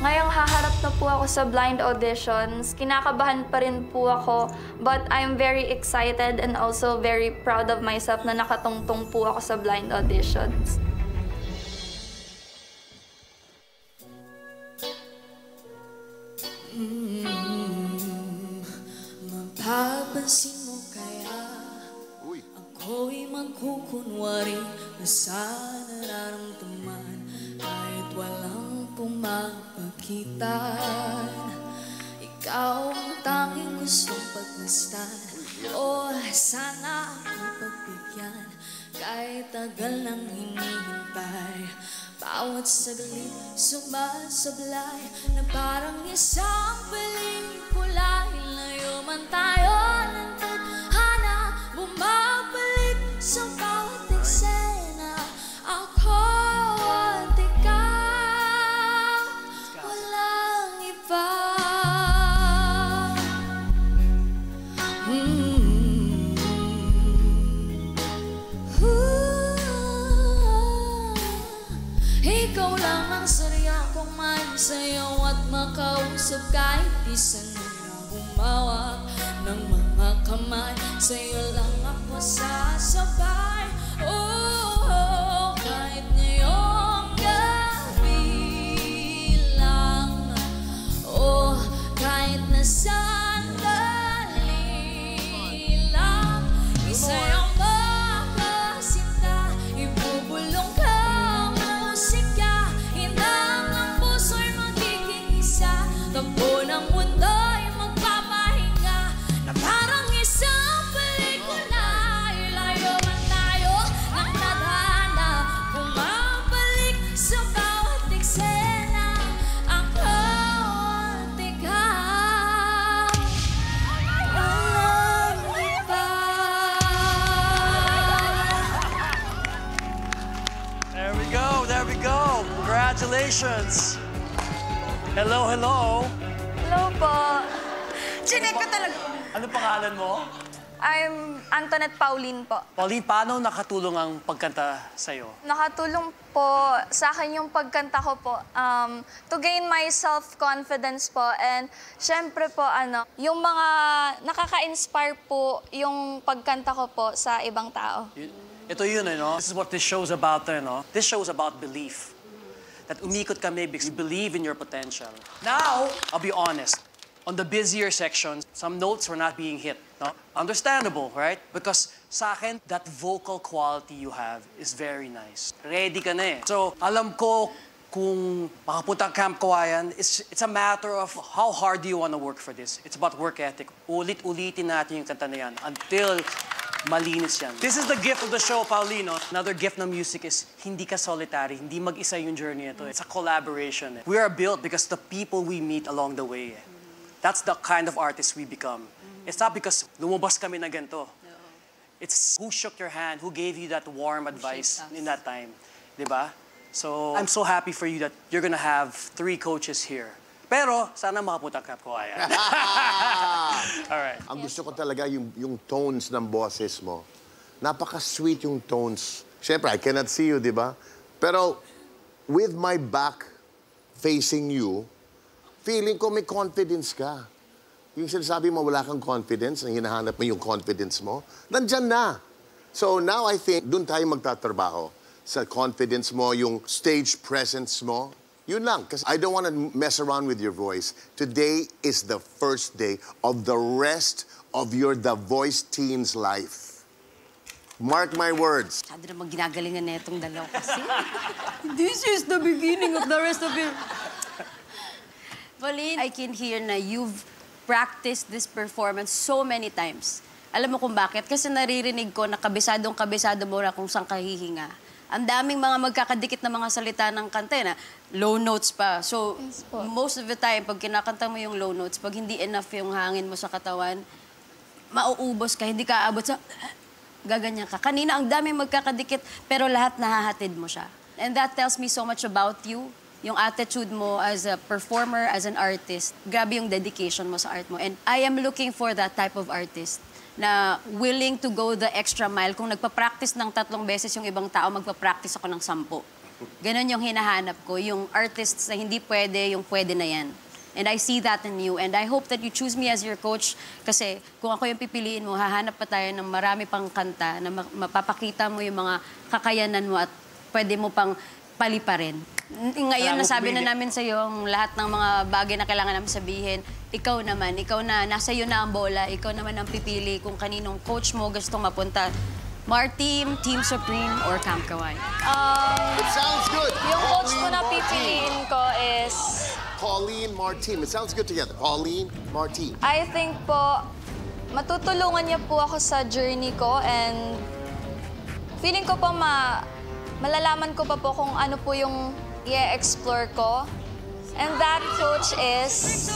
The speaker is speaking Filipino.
Ngayong haharap na po ako sa blind auditions, kinakabahan pa rin po ako, but I'm very excited and also very proud of myself na nakatungtong po ako sa blind auditions. Mapapansin kaya Uy, Ako'y magkukunwari na sa nararamdaman Kahit walang pumapagitan Ikaw ang tanging gustong pagmastan O sana ako'y pagbigyan Kahit tagal nang hinihintay. Bawat saglit sumasablay Na parang isang Ikaw lang ang sarya kong may at makausap kahit di sanay na humawak ng mga kamay. Sa'yo lang ako sasabay Takbo ng mundo'y magpapahinga Na parang isang pelikula Ilayo man tayo ng tadhana Bumabalik sa bawat eksena Ako at ikaw Walang iba There we go, there we go. Congratulations. Hello, hello. Hello po. Chinek ko talaga. Ano pangalan mo? I'm Antoinette Pauline po. Pauline, paano nakatulong ang pagkanta sa'yo? Nakatulong po sa akin yung pagkanta ko po um, to gain my self-confidence po. And syempre po, ano, yung mga nakaka-inspire po yung pagkanta ko po sa ibang tao. Ito yun, eh, no? This is what this show's about, eh, no? This show's about belief. That umikot kami because we believe in your potential. Now, I'll be honest. On the busier sections, some notes were not being hit, no? Understandable, right? Because sa akin, that vocal quality you have is very nice. Ready ka na eh. So, alam ko kung makapunta ang Camp Kawayan, it's, it's a matter of how hard do you want to work for this. It's about work ethic. Ulit-ulitin natin yung kanta na yan until malinis yan. This is the gift of the show, Paulino. Another gift ng music is hindi ka solitary, hindi mag-isa yung journey ito. It's a collaboration. We are built because the people we meet along the way. eh. That's the kind of artist we become. It's not because lumabas kami na ganito. It's who shook your hand, who gave you that warm advice in that time. Di ba? So, I'm so happy for you that you're gonna have three coaches here. Pero, sana makapunta ka po, ayan. All right. ang gusto ko talaga yung, yung tones ng boses mo. Napaka-sweet yung tones. Siyempre, I cannot see you, di ba? Pero with my back facing you, feeling ko may confidence ka. Yung sinasabi mo wala kang confidence, ang hinahanap mo yung confidence mo, nandyan na. So now I think, dun tayo magtatrabaho. Sa confidence mo, yung stage presence mo, yun lang. Kasi I don't want to mess around with your voice. Today is the first day of the rest of your The Voice team's life. Mark my words. Masyado naman ginagalingan na itong dalaw kasi. This is the beginning of the rest of it. Pauline, I can hear na you've practiced this performance so many times. Alam mo kung bakit? Kasi naririnig ko na kabisadong kabisado mo na kung saan ka hihinga. Ang daming mga magkakadikit na mga salita ng kanta eh, na low notes pa. So, Yes most of the time, pag kinakanta mo yung low notes, pag hindi enough yung hangin mo sa katawan, mauubos ka, hindi ka aabot sa... Gaganyan ka. Kanina, ang daming magkakadikit, pero lahat nahahatid mo siya. And that tells me so much about you. Yung attitude mo as a performer, as an artist. Grabe yung dedication mo sa art mo. And I am looking for that type of artist na willing to go the extra mile. Kung nagpa-practice ng tatlong beses yung ibang tao, magpa-practice ako ng sampu. Ganon yung hinahanap ko, yung artists na hindi pwede, yung pwede na yan. And I see that in you. And I hope that you choose me as your coach kasi kung ako yung pipiliin mo, hahanap pa tayo ng marami pang kanta na ma- mapapakita mo yung mga kakayanan mo at pwede mo pang paliparin. Ngayon, nasabi na namin sa yung lahat ng mga bagay na kailangan namin sabihin. Ikaw naman, ikaw na, nasa iyo na ang bola. Ikaw naman ang pipili kung kaninong coach mo gustong mapunta. Mar Team, Team Supreme, or Camp Kawai. It sounds good. Yung coach ko Pauline na pipiliin ko is, Pauline Martin. It sounds good together. Pauline Martin. I think po, matutulungan niya po ako sa journey ko and feeling ko po ma malalaman ko pa po kung ano po yung i-explore ko. And that coach is...